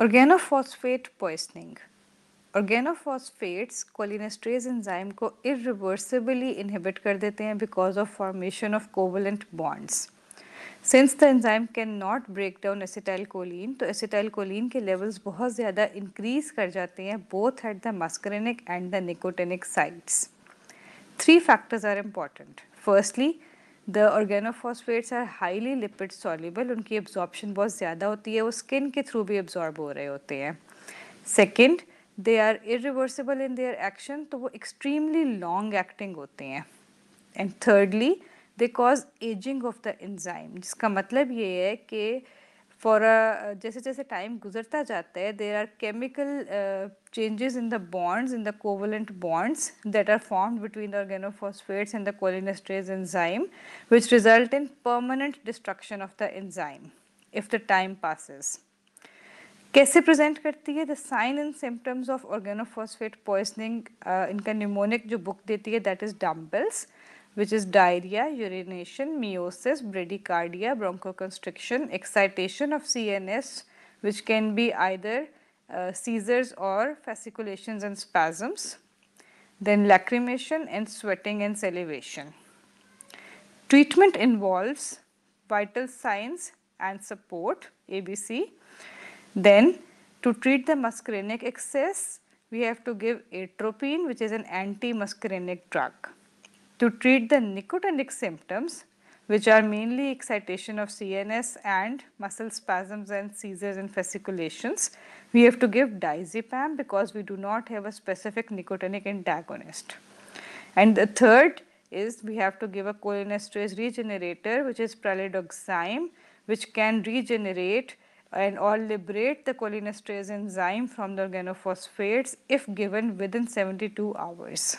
Organophosphate poisoning organophosphates cholinesterase enzyme को irreversibly inhibit कर देते हैं because of formation of covalent bonds since the enzyme can not break down acetylcholine तो acetyl choline के levels बहुत ज़्यादा इंक्रीज कर जाते हैं both at the muscarinic and the nicotinic sites three factors are important firstly the organophosphates are highly lipid soluble उनकी absorption बहुत ज़्यादा होती है। वो स्किन के थ्रू भी एब्जॉर्ब हो रहे होते हैं। Second they are irreversible in their action तो वो एक्सट्रीमली लॉन्ग एक्टिंग होते हैं। And thirdly they cause ageing of the enzyme जिसका मतलब ये है कि फॉर जैसे जैसे टाइम गुजरता जाता है there are chemical changes in the bonds in the covalent bonds that are form between the organophosphates and the cholinesterase enzyme which result in permanent destruction of the enzyme if the time passes कैसे present करती है? The sign and symptoms of organophosphate poisoning इनका mnemonic जो book देती है that is dumbbells which is diarrhea, urination, meiosis, bradycardia, bronchoconstriction, excitation of CNS which can be either uh, seizures or fasciculations and spasms, then lacrimation and sweating and salivation. Treatment involves vital signs and support ABC. Then to treat the muscarinic excess, we have to give atropine which is an anti-muscarinic drug. To treat the nicotinic symptoms, which are mainly excitation of CNS and muscle spasms and seizures and fasciculations, we have to give diazepam because we do not have a specific nicotinic antagonist. And the third is we have to give a cholinesterase regenerator which is pralidoxime which can regenerate and or liberate the cholinesterase enzyme from the organophosphates if given within 72 hours.